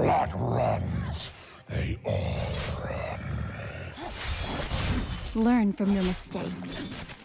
blood runs. They all run. Learn from your mistakes.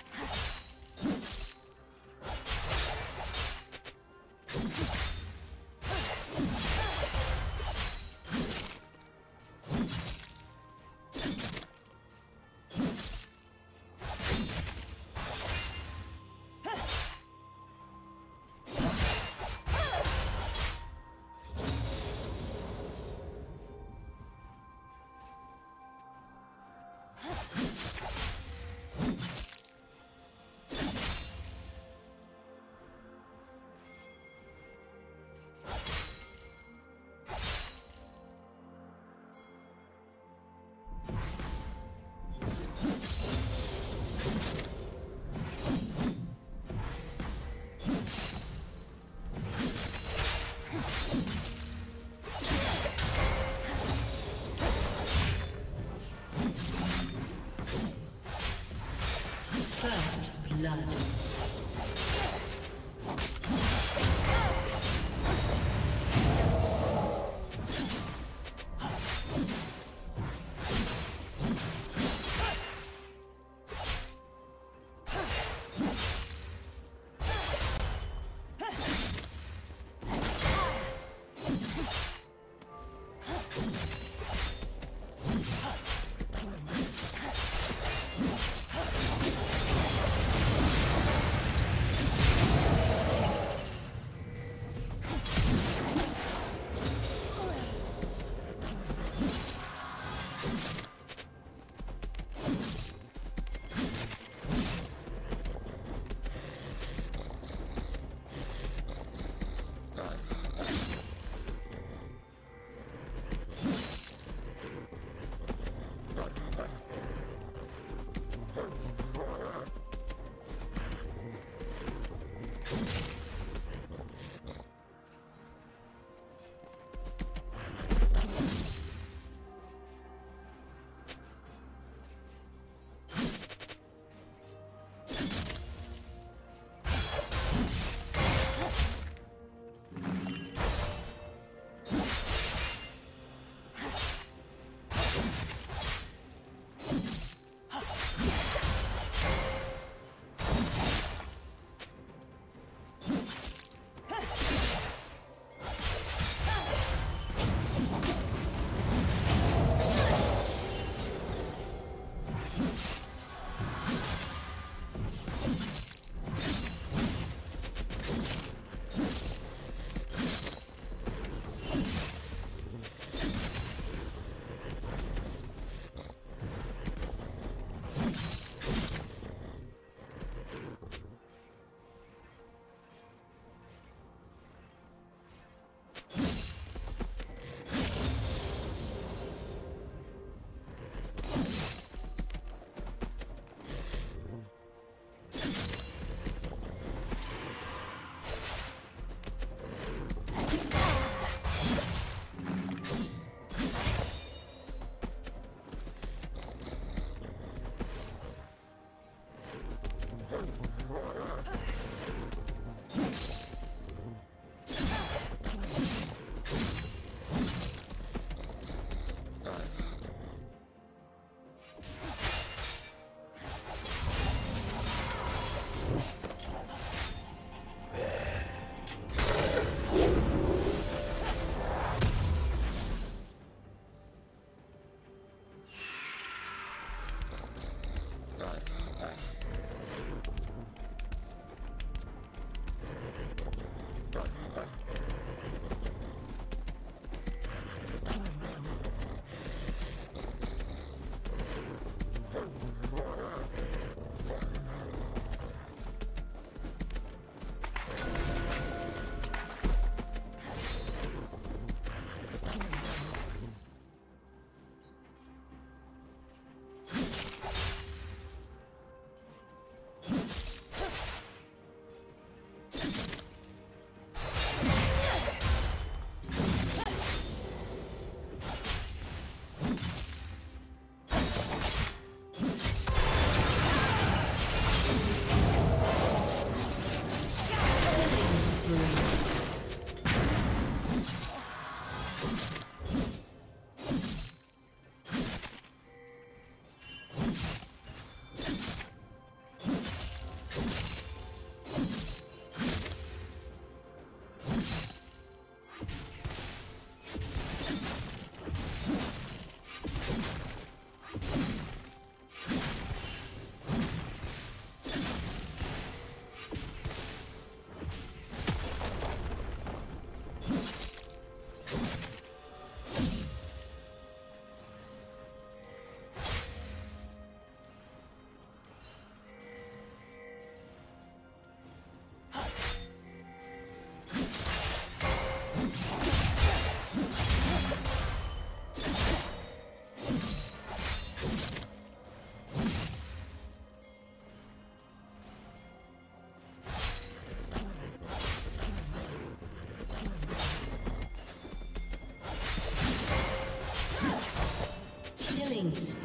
Killing spree.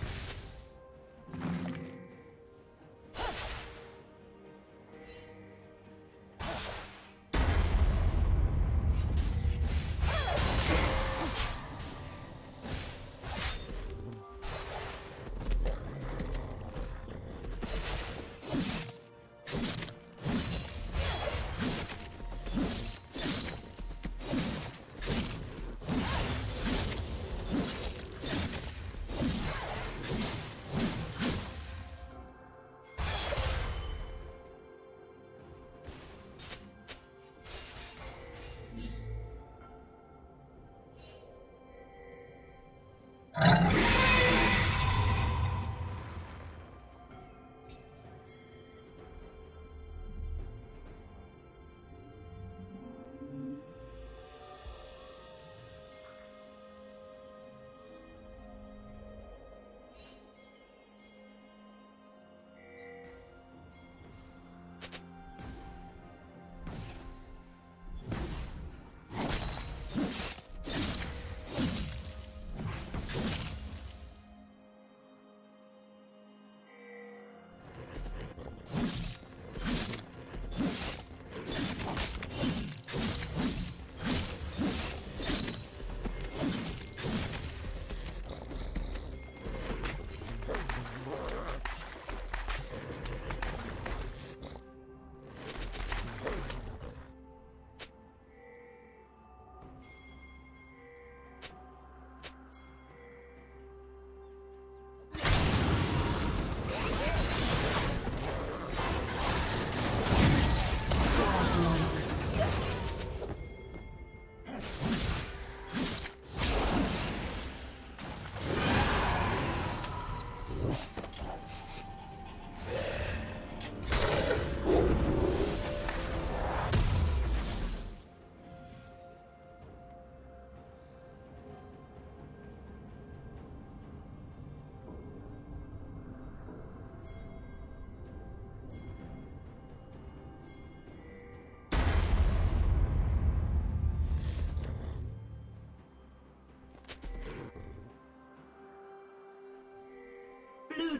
Uh...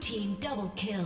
team double kill.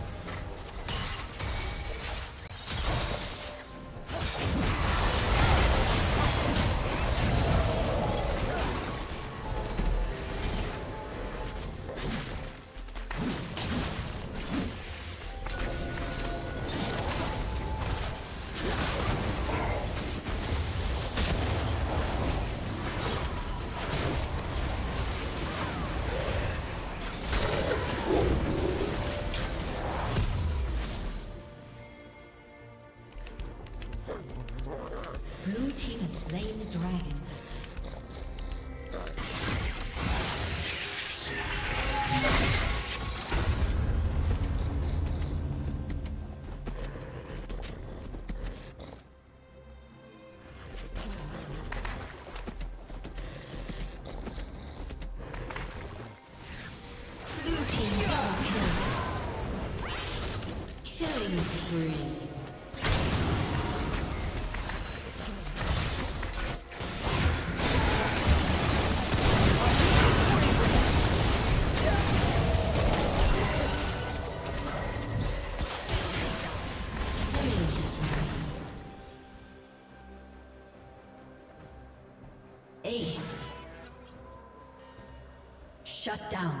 Shut down.